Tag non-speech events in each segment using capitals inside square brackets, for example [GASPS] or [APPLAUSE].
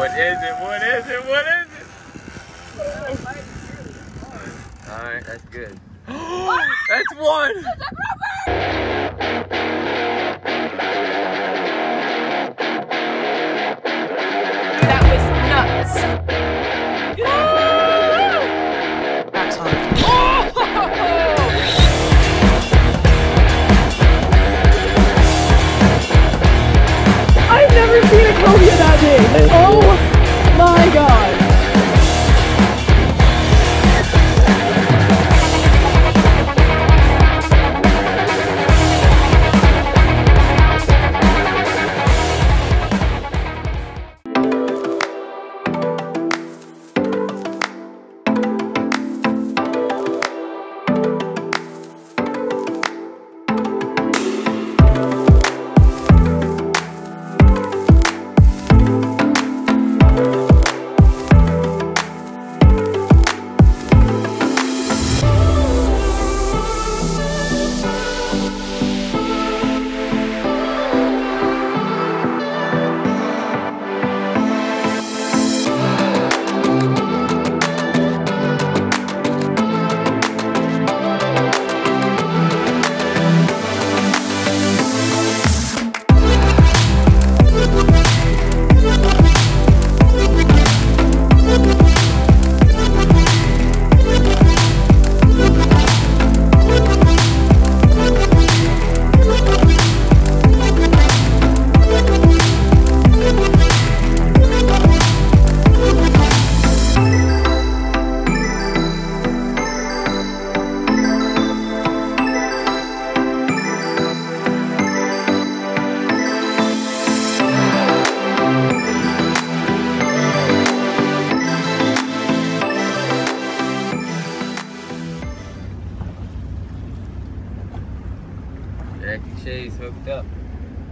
What is it? What is it? What is it? Alright, that's good. [GASPS] that's one! That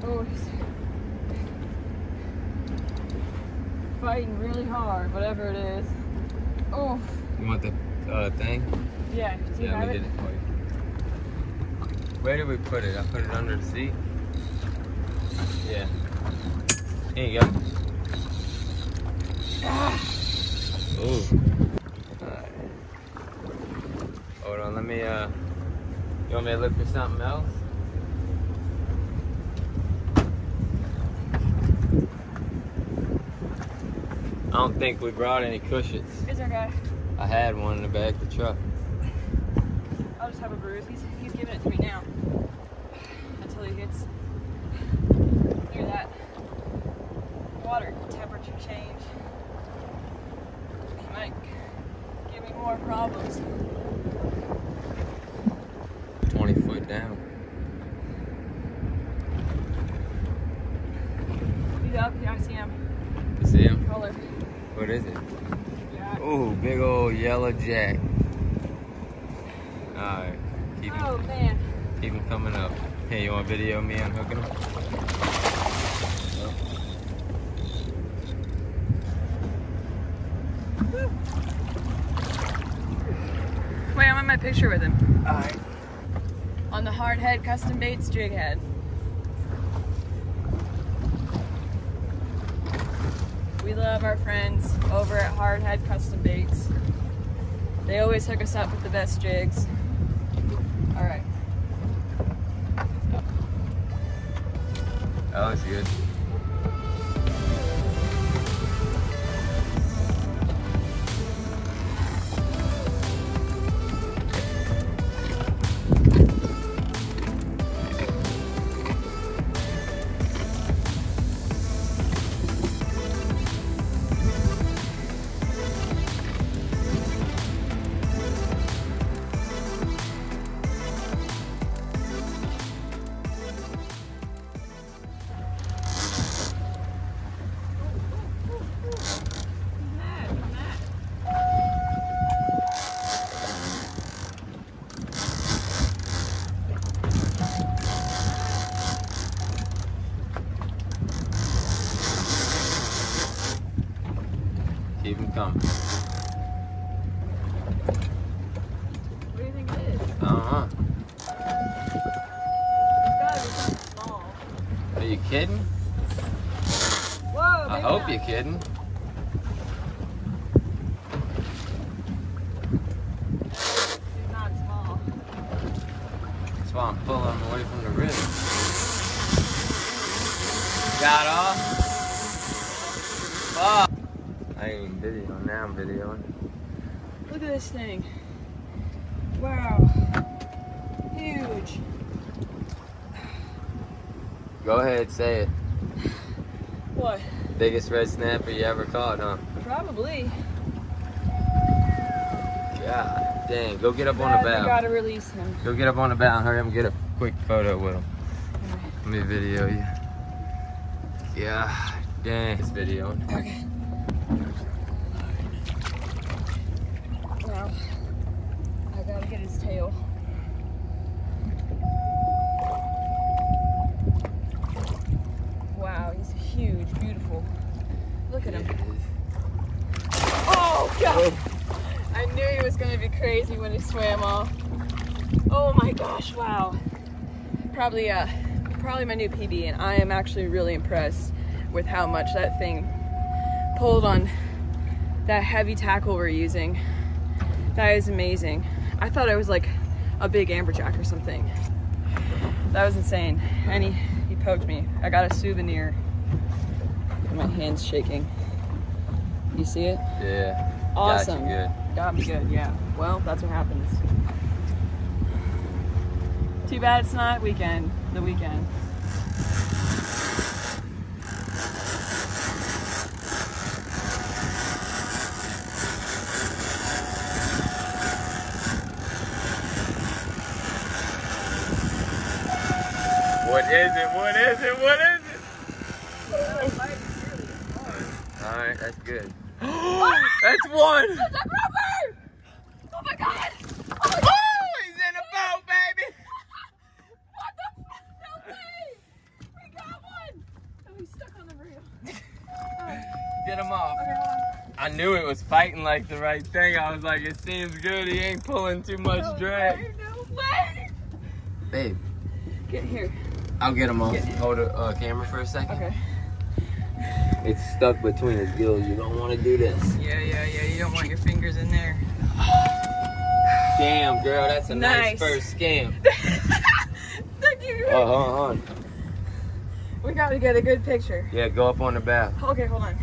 Oh, he's fighting really hard, whatever it is. Oh, You want the uh, thing? yeah. Yeah, we it? did it for you. Where did we put it? I put it under the seat. Yeah. Here you go. Ooh. Alright. Hold on, let me uh you want me to look for something else? I don't think we brought any cushions. There, guy? I had one in the back of the truck. I'll just have a bruise. He's, he's giving it to me now. Until he gets near that water temperature change. He might give me more problems. 20 foot down. He's up. Yeah, I see him. You see him? Color. What is it? Yeah. Ooh, big old yellow jack. Alright, keep him, Oh, man. keep him coming up. Hey, you want to video me unhooking him? Wait, I'm in my picture with him. Alright. On the hard head custom baits jig head. We love our friends over at Hardhead Custom Baits. They always hook us up with the best jigs. All right. That looks good. even come. What do you think it is? Uh-huh. Are you kidding? Whoa, I hope you're kidding. That's why I'm pulling them away from the rim. Got off. Fuck. I ain't videoing now, I'm videoing. Look at this thing. Wow. Huge. Go ahead, say it. What? Biggest red snapper you ever caught, huh? Probably. God dang. Go get up on the bow. gotta release him. Go get up on the bow hurry up and get a quick photo with him. Let me video you. Yeah, dang. It's videoing. Okay. Now, I gotta get his tail. Wow, he's huge, beautiful. Look at him. Oh, God! I knew he was gonna be crazy when he swam off. Oh my gosh, wow. Probably, uh, probably my new PB, and I am actually really impressed with how much that thing pulled on that heavy tackle we're using. That is amazing. I thought it was like a big amberjack or something. That was insane. And he, he poked me. I got a souvenir. My hand's shaking. You see it? Yeah. Awesome. Got good. Got me good, yeah. Well, that's what happens. Too bad it's not weekend, the weekend. What is it? What is it? What is it? Alright, that's good. [GASPS] that's one! That's a grouper! Oh my god! Oh, he's in the boat, baby! What the f- No way! We got one! Oh, he's stuck on the reel. [LAUGHS] Get him off. I knew it was fighting like the right thing. I was like, it seems good. He ain't pulling too much No drag. way, No way! Babe, Get here. I'll get him off. Get- Hold the uh, camera for a second. Okay. It's stuck between his gills. You don't want to do this. Yeah, yeah, yeah. You don't want your fingers in there. Damn, girl, that's a nice, Nice. first scamp. [LAUGHS] Thank you. Oh, on, hold on. We gotta get a good picture. Yeah, go up on the bow. Okay, hold on.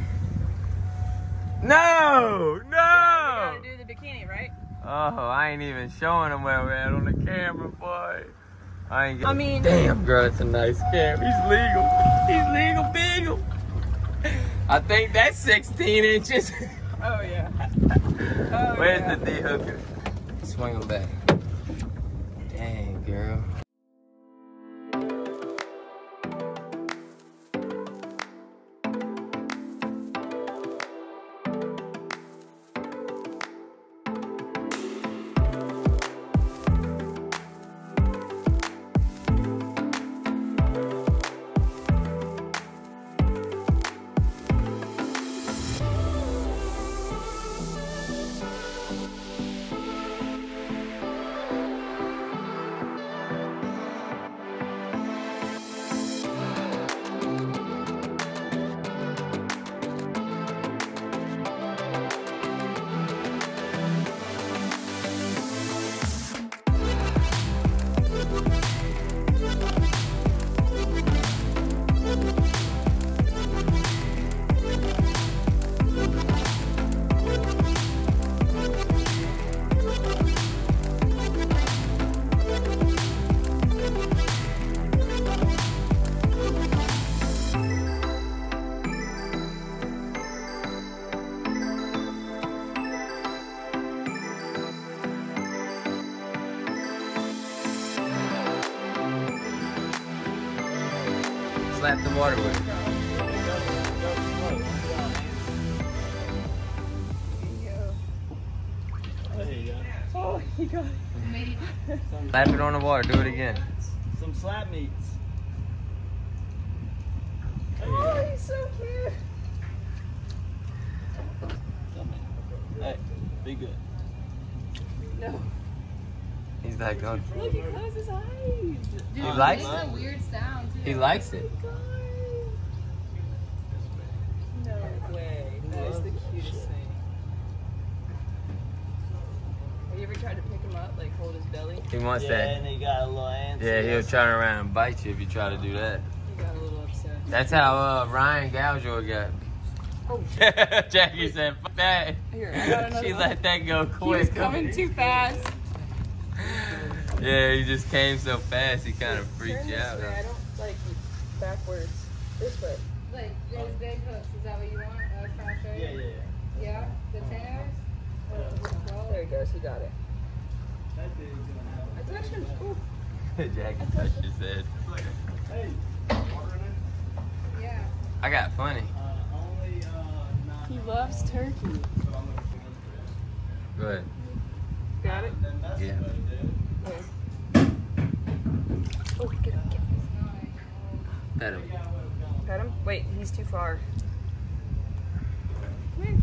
No, no We no. gotta do the bikini, right? Oh, I ain't even showing him where we're at on the camera, boy. I ain't. I mean- damn, girl, it's a nice scamp. He's legal. He's legal, beagle. I think that's 16 inches. Oh yeah. [LAUGHS] Oh, Where's yeah. the D hooker? Swing him back. Dang, girl. Slap the water with it. There you go. Oh, you got it. Slap it on the water. Do it again. Some slap meats. Oh, he's so cute. Hey, be good. No. He's like, oh, Look, he closed his eyes. he likes it. a weird sound too. He likes it. No way. That is the cutest thing. Have you ever tried to pick him up, like hold his belly? He wants yeah, that. and he got a little answer. Yeah, he'll turn around and bite you if you try to do that. He got a little upset. That's how uh, Ryan Gougeoy got. Oh, [LAUGHS] Jackie said, "Fuck that." Here, I got another She one. let that go he was quick. coming too fast. Yeah, he just came so fast. He kind of freaked Turn you out. way. I don't like backwards. This way. Like, there's big hooks. Is that what you want? I was trying to show Yeah, you. yeah, yeah. Yeah? The 10 hours? The 12? There he goes. He got it. That dude's gonna have I a touched him. Ooh. [LAUGHS] Jackie touched his head. Hey, water in it? Yeah. I got funny. Uh, only, uh, not. He loves turkey. So I'm gonna Go ahead. Got it. to Then that's Yeah. what Oh, get him, get him. Pet him. Pet him? Wait, he's too far. Come here.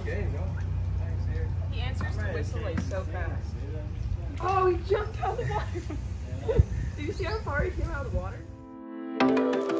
Okay, go. Thanks, here. He answers the whistle like so fast. Oh, he jumped out of the water. [LAUGHS] Did you see how far he came out of the water?